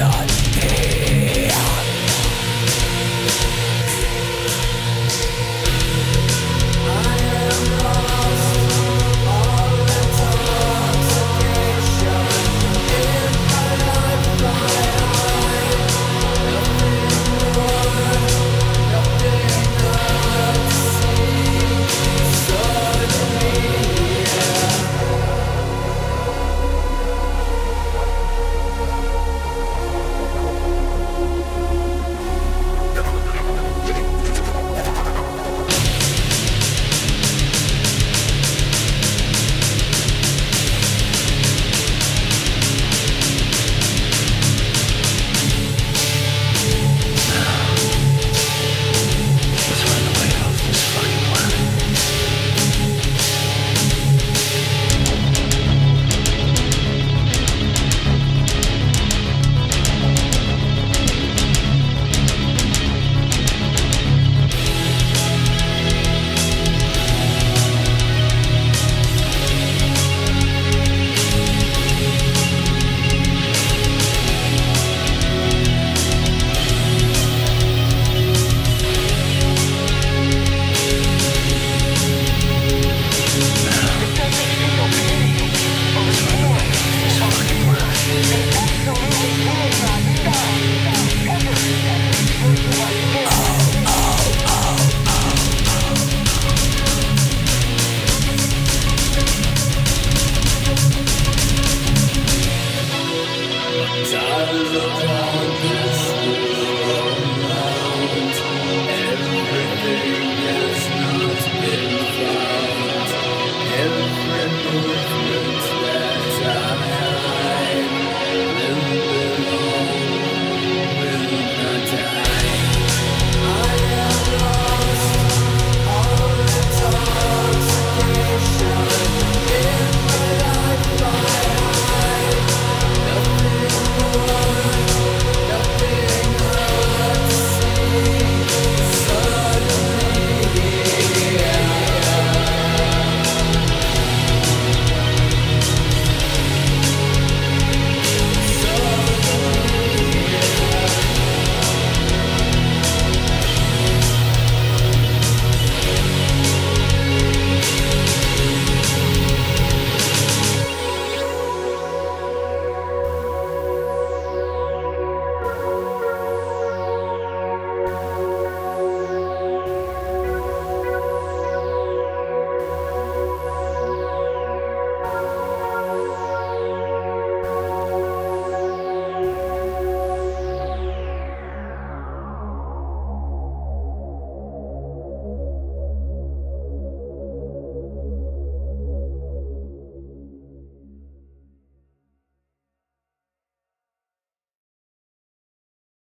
God.